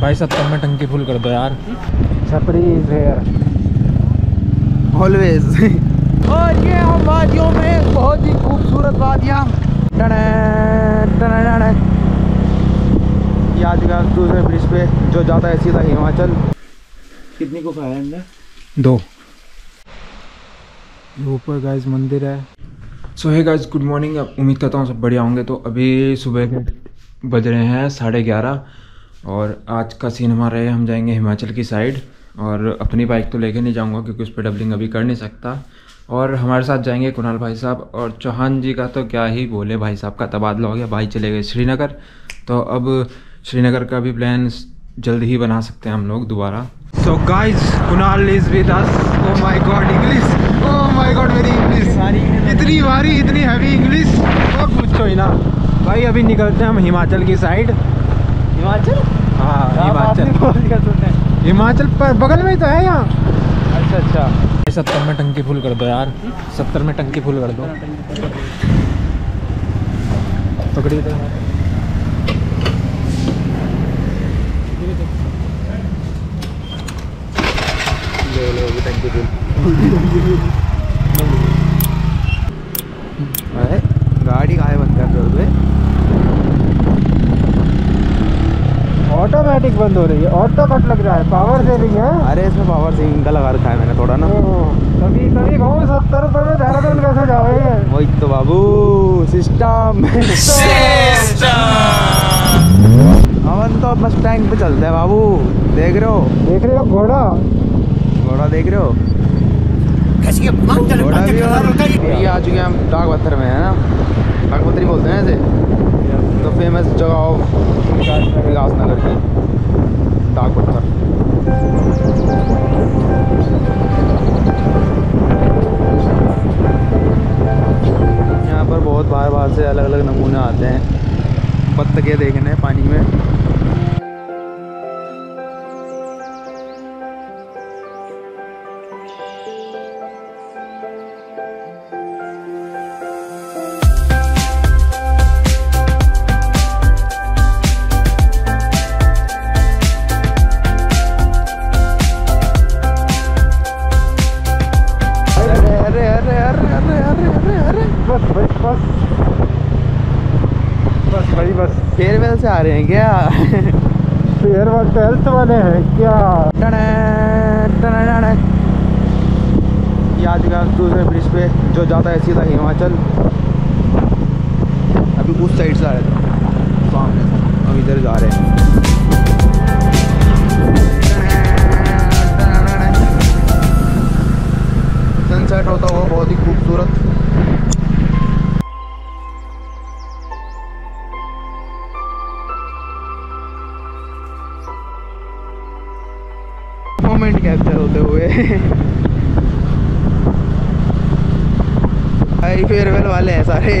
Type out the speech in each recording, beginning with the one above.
भाई सत्तर में टंकी फुल कर दो यार। छपरी ऑलवेज और ये हम वादियों में बहुत ही खूबसूरत वादियाँ। ये आज का दूसरे ब्रिज पे जो जाता है सीधा हिमाचल। कितनी को खाया हमने? दो। ऊपर गाइस मंदिर है। सो है गाइस गुड मॉर्निंग उम्मीद करता हूँ सब बढ़िया होंगे। तो अभी सुबह के बज रहे हैं साढ़े ग्यारह। और आज का सीन हमारा है, हम जाएँगे हिमाचल की साइड और अपनी बाइक तो लेके नहीं जाऊँगा क्योंकि उस पर डबलिंग अभी कर नहीं सकता। और हमारे साथ जाएँगे कुणाल भाई साहब और चौहान जी का तो क्या ही बोले, भाई साहब का तबादला हो गया, भाई चले गए श्रीनगर। तो अब श्रीनगर का भी प्लान जल्द ही बना सकते हैं हम लोग दोबारा। So guys Kunal is with us my God English oh my God मेरी इंग्लिश इतनी भारी, इतनी हैवी इंग्लिश और पूछो ही ना। भाई, अभी निकलते हैं हम हिमाचल की साइड हिमाचल? हाँ हिमाचल। हिमाचल पर बगल में ही तो है यहाँ। अच्छा अच्छा। सत्तर में टंकी फुल कर दो यार। सत्तर में टंकी फुल कर दो। पकड़ी तो। ले लो टंकी फुल अरे गाड़ी काहे बंद कर रहे हो ऑटोमेटिक बंद हो रही है। ऑटो कट लग रहा है। पावर सेविंग है। अरे इसमें पावर सेविंग का लगा रखा है मैंने थोड़ा ना। कभी कभी कहूँ सत्तर रुपये में देहरादून कैसे जाओगे? वही तो बाबू सिस्टम अपन तो बस टैंक पे चलते हैं बाबू। देख रहे हो? देख रहे हो घोड़ा? घोड़ा देख रहे हो? घोड़ा भी और ये आ चुके हैं हम डाक पत्थर में है ना? डाक पत्थर ही बोलते हैं ऐसे। तो फ़ेमस जगह ऑफ़ विकास की डाक पत्थर आ रहे हैं क्या? फेयर वक्त हेल्थ वाले हैं क्या? ये आज का दूसरे ब्रिज पे जो जाता है सीधा हिमाचल। अभी उस साइड से आ रहे थे। सामने हम इधर जा रहे हैं। सनसेट होता हुआ बहुत ही खूबसूरत। भाई फेयरवेल वाले हैं सारे।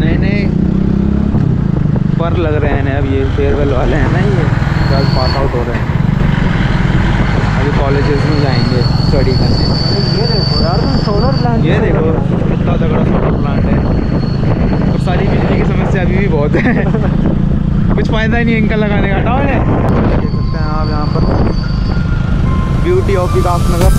नहीं नहीं। पर लग रहे हैं अब ये फेयरवेल वाले हैं ना ये। कल पास आउट हो रहे हैं। अभी कॉलेजेस में जाएँगे स्टडी करने। ये देखो यार सोलर प्लांट ये देखो कितना तगड़ा सोलर प्लांट है। और सारी बिजली की समस्या अभी भी बहुत है। फ़ायदा ही नहीं इनका लगाने का देख सकते हैं आप यहाँ पर। ब्यूटी ऑफ़ विकास नगर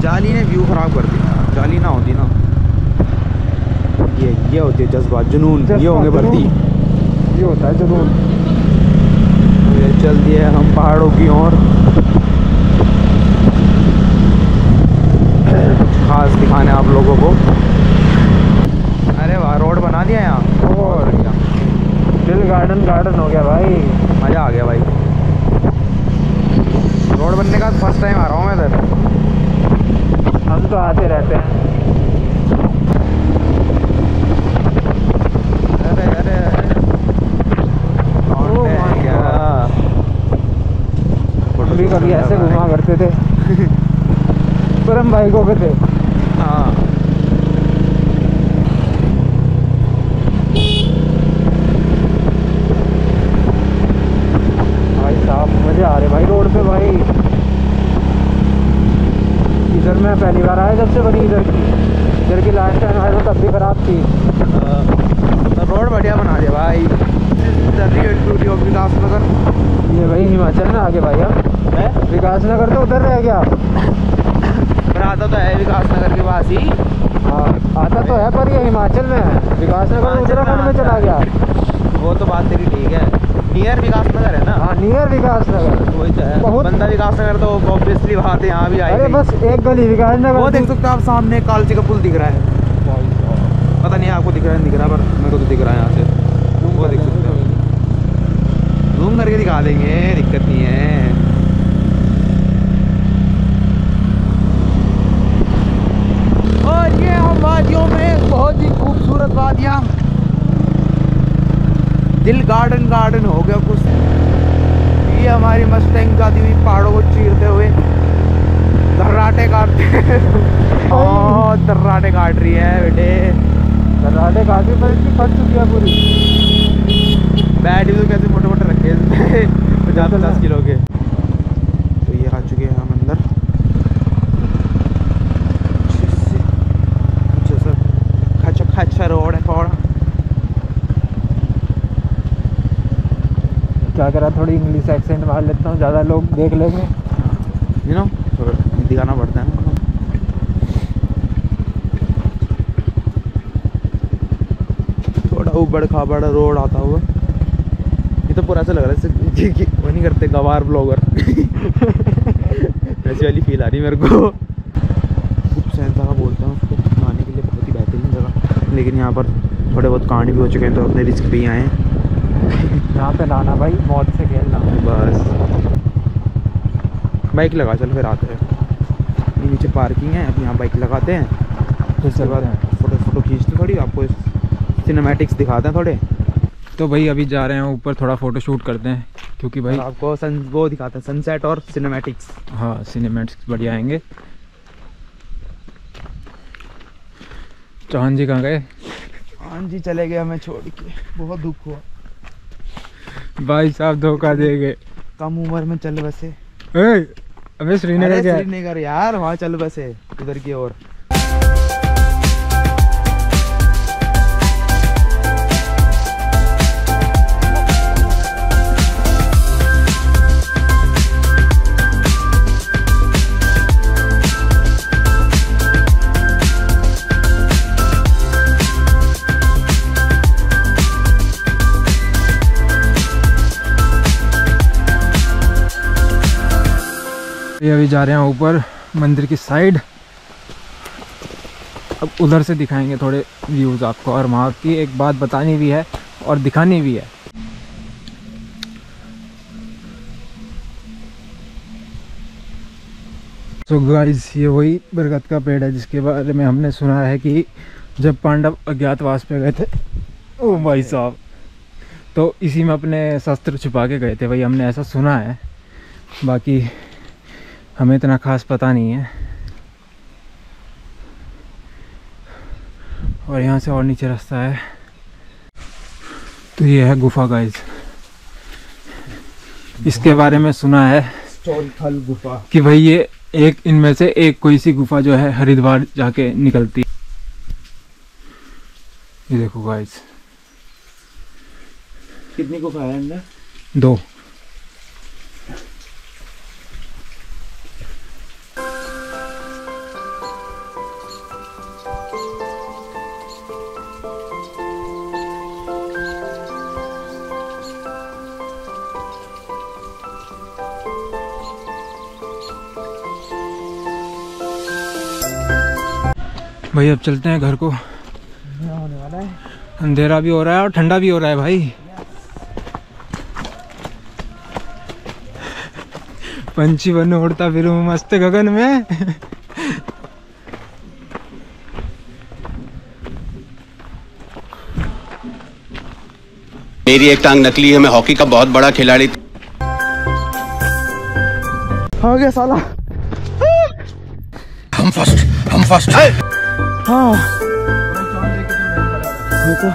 जाली ने व्यू खराब कर दिया। जाली ना होती ना। ये ये होती है जज्बा जुनून ये होंगे भर्ती। ये होता है जुनून। ये चल दिए हम पहाड़ों की ओर। खास दिखाने आप लोगों को। अरे वाह रोड बना दिया यहाँ। और दिल गार्डन गार्डन हो गया भाई। मज़ा आ गया भाई। रोड बनने का फ़र्स्ट टाइम आ रहा हूँ मैं इधर। हम तो आते रहते हैं। अरे अरे अरे। Oh कभी ऐसे घुमा करते थे। पर हम बाइकों पे थे हाँ भाई साहब मज़े आ रहे भाई रोड पे भाई इधर मैं पहली बार आया जब से बनी इधर की इधर की लास्ट टाइम आया था तब भी खराब थी तो रोड बढ़िया बना दिया भाई विकास नगर ये भाई हिमाचल में आगे भाई अब है? विकास नगर तो उधर रह गया। फिर आता तो है विकास नगर के पास ही। हाँ आता तो है पर ये हिमाचल में है। विकास नगर उत्तराखंड में में चला गया। वो तो बात तेरी ठीक है। नियर विकास नगर है ना? हाँ नियर विकास नगर वही तो है। बहुत- बंदा विकास नगर तो ऑब्वियसली बात है यहाँ भी अरे बस एक गली विकास नगर वो देख सकते हो आप सामने कालची का पुल दिख रहा है। पता नहीं आपको दिख रहा है दिख रहा पर मेरे को तो दिख रहा है यहाँ से। वो देख सकते जूम करके दिखा देंगे दिक्कत नहीं है और ये हम वादियों में बहुत ही। खूबसूरत वादियाँ दिल गार्डन गार्डन हो गया कुछ। ये हमारी मस्टैंग जाती हुई पहाड़ों को चीरते हुए दर्राटे काटते हाँ दर्राटे काट रही है बेटे दर्राटे काफ़ी पर फट चुकी है पूरी। बैट भी तो कैसे मोटे मोटे पचास पचास किलो के। तो ये आ चुके हैं हम अंदर। अच्छे अच्छा खचा रोड है थोड़ा। क्या करा थोड़ी इंग्लिश एक्सेंट मार लेता हूँ ज़्यादा लोग देख लेंगे। यू नो दिखाना पड़ता है। थोड़ा उबड़ खाबड़ रोड आता हुआ। पूरा ऐसा लग रहा है जैसे वो नहीं करते गवार ब्लॉगर ऐसी वाली फील आ रही मेरे को। खूब सैन जगह बोलते हैं उसको नहाने के लिए बहुत ही बेहतरीन जगह। लेकिन यहाँ पर थोड़े बहुत कांड भी हो चुके हैं तो अपने रिस्क पे ही आए हैं। यहाँ पे लाना भाई मौत से खेलना। बस। बाइक लगा चल फिर आते हैं। ये नीचे पार्किंग है अब यहाँ बाइक लगाते हैं। फिर उसके बाद फ़ोटो फ़ोटो खींचते थोड़ी आपको सिनेमैटिक्स दिखाते हैं थोड़े। तो भाई अभी जा रहे हैं ऊपर थोड़ा फ़ोटो शूट करते हैं क्योंकि भाई आपको सन वो दिखाते हैं सनसेट और सिनेमैटिक्स हाँ सिनेमेट्स बढ़िया आएँगे। चौहान जी कहाँ गए? चौहान जी चले गए हमें छोड़ के बहुत दुख हुआ। भाई साहब धोखा दे गए। कम उम्र में चल बसे। अबे श्रीनगर श्रीनगर यार वहाँ चल बसे उधर की ओर। ये अभी जा रहे हैं ऊपर, मंदिर की साइड अब उधर से दिखाएँगे थोड़े व्यूज़ आपको, और वहाँ की एक बात बतानी भी है और दिखानी भी है। सो so गाइस ये वही बरगद का पेड़ है जिसके बारे में हमने सुना है कि जब पांडव अज्ञातवास पे गए थे, ओ भाई साहब तो इसी में अपने शस्त्र छुपा के गए थे। भाई, हमने ऐसा सुना है। बाकी हमें इतना खास पता नहीं है। और यहाँ से और नीचे रास्ता है। तो ये है गुफा गाइस इसके बारे में सुना है गुफा। कि भाई ये एक इनमें से एक कोई सी गुफा जो है हरिद्वार जाके निकलती ये देखो गाइस कितनी गुफा है अंदर? दो। भाई अब चलते हैं घर को। होने वाला है अंधेरा भी हो रहा है और ठंडा भी हो रहा है भाई। पंछी बन उड़ता फिर मस्त गगन में। मेरी एक टांग नकली है मैं हॉकी का बहुत बड़ा खिलाड़ी हो गया साला। हम फ़र्स्ट हम फ़र्स्ट हाँ। देखो।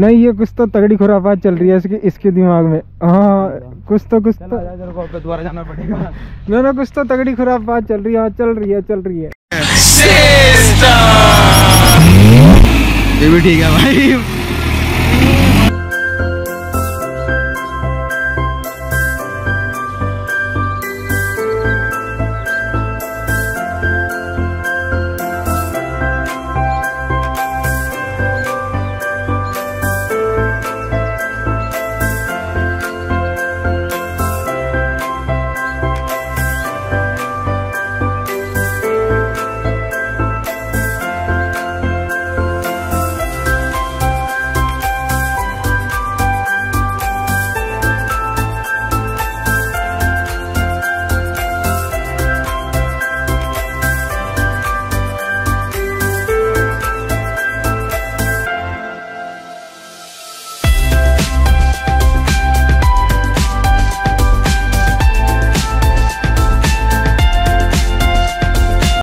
नहीं ये कुछ तो तगड़ी खुराफात चल रही है इसके इसके दिमाग में। हाँ कुछ तो कुछ तो। दोबारा जाना पड़ेगा ना ना कुछ तो तगड़ी खुराफात बात चल रही है हाँ, चल रही है चल रही है। ये भी ठीक है भाई।